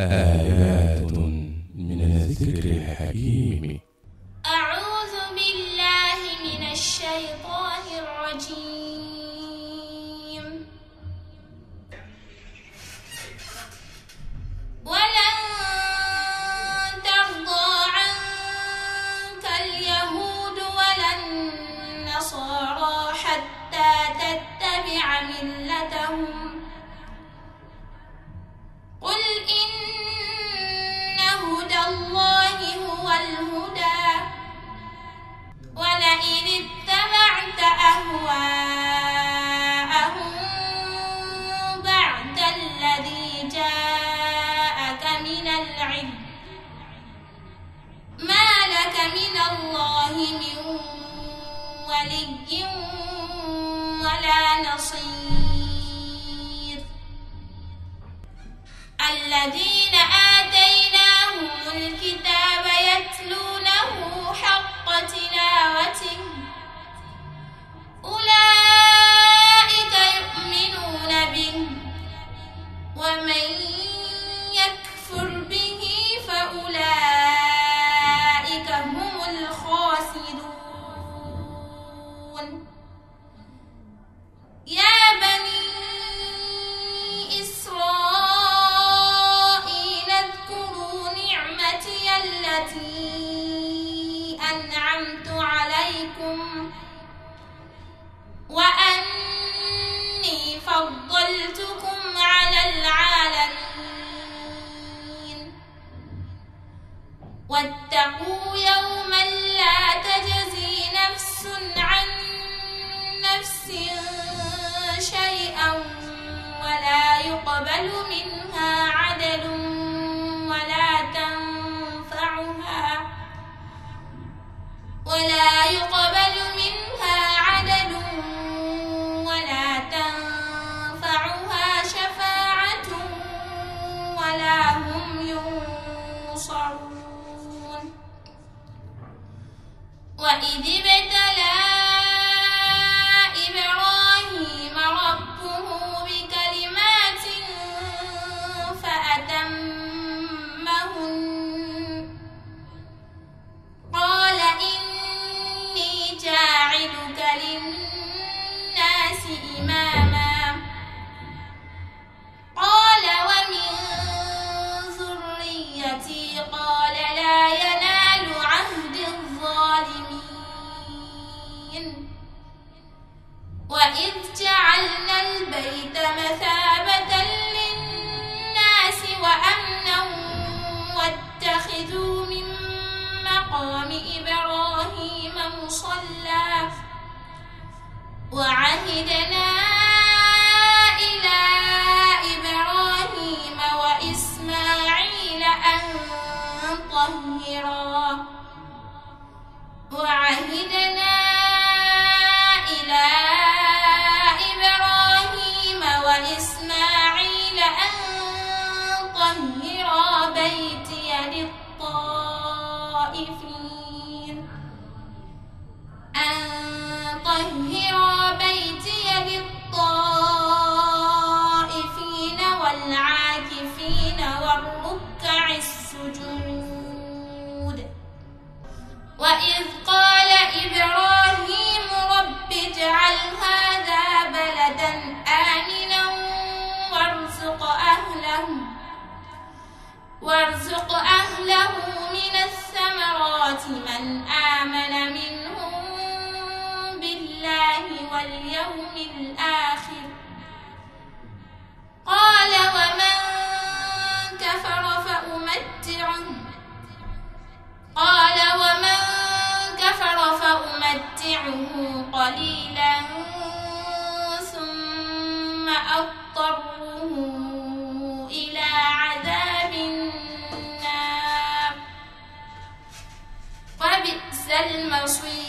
آيات من الذكر الحكيم. أعوذ بالله من الشيطان الرجيم. الله من ولي ولا نصير. الذين آتيناهم الكتاب يتلونه حق تلاوته. أولئك يؤمنون به. ومن يكفر به فأولئك هم الخاسرون يا بني إسرائيل اذكروا نعمتي التي أنعمت عليكم وأني فضلتكم على العالمين. واتقوا يوما نفس عن نفس شيئا ولا يقبل منها عدل ولا تنفعها ولا يقبل منها عدل ولا تنفعها شفاعة ولا هم ينصرون. وإذ وإذ جعلنا البيت مثابة للناس وأمنا واتخذوا من مقام إبراهيم مصلى. وعهدنا إلى إبراهيم وإسماعيل أن طهرا. وعهدنا للطائفين أن طهرا بيتي للطائفين والعاكفين والركع السجود. وإذ قال إبراهيم else we